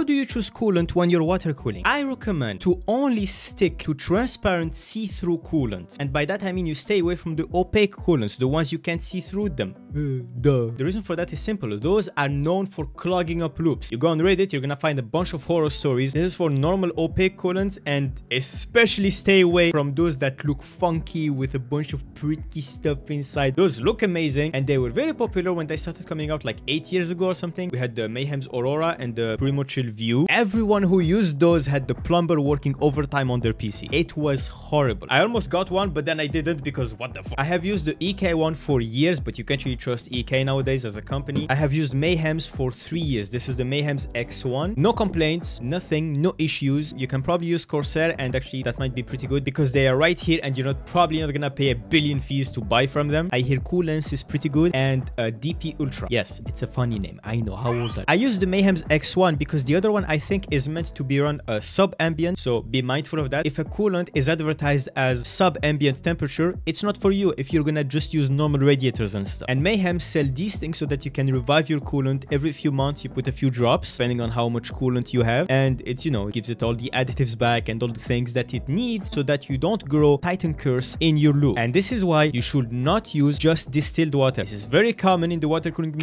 How do you choose coolant when you're water cooling? I recommend to only stick to transparent see-through coolants. And by that I mean you stay away from the opaque coolants, the ones you can't see through them. Uh, duh. The reason for that is simple. Those are known for clogging up loops. You go on Reddit, you're gonna find a bunch of horror stories. This is for normal opaque coolants and especially stay away from those that look funky with a bunch of pretty stuff inside. Those look amazing and they were very popular when they started coming out like 8 years ago or something. We had the Mayhems Aurora and the PrimoChill Vue. Everyone who used those had the plumber working overtime on their PC. It was horrible. I almost got one but then I didn't because what the fuck. I have used the EK one for years but you can't really trust EK nowadays as a company. I have used Mayhems for 3 years. This is the Mayhems X1. No complaints, nothing, no issues. You can probably use Corsair and actually that might be pretty good because they are right here and you're not probably not gonna pay a billion fees to buy from them. I hear Koolance is pretty good and uh, DP Ultra. Yes, it's a funny name. I know. How old are I use the Mayhems X1 because the other one I think is meant to be run uh, sub-ambient. So be mindful of that. If a coolant is advertised as sub-ambient temperature, it's not for you if you're gonna just use normal radiators and stuff. And Mayhem sell these things so that you can revive your coolant every few months. You put a few drops depending on how much coolant you have. And it, you know, gives it all the additives back and all the things that it needs so that you don't grow Titan curse in your loop. And this is why you should not use just distilled water. This is very common in the water cooling.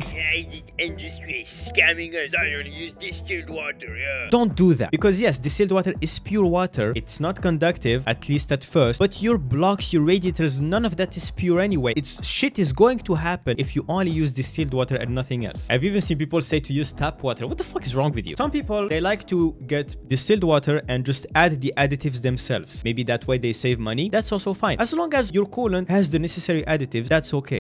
Industry is scamming us. I only use distilled water, yeah. Don't do that. Because yes, distilled water is pure water. It's not conductive, at least at first. But your blocks, your radiators, none of that is pure anyway. It's shit is going to happen if you only use distilled water and nothing else. I've even seen people say to use tap water. What the fuck is wrong with you? Some people, they like to get distilled water and just add the additives themselves. Maybe that way they save money. That's also fine. As long as your coolant has the necessary additives, that's okay.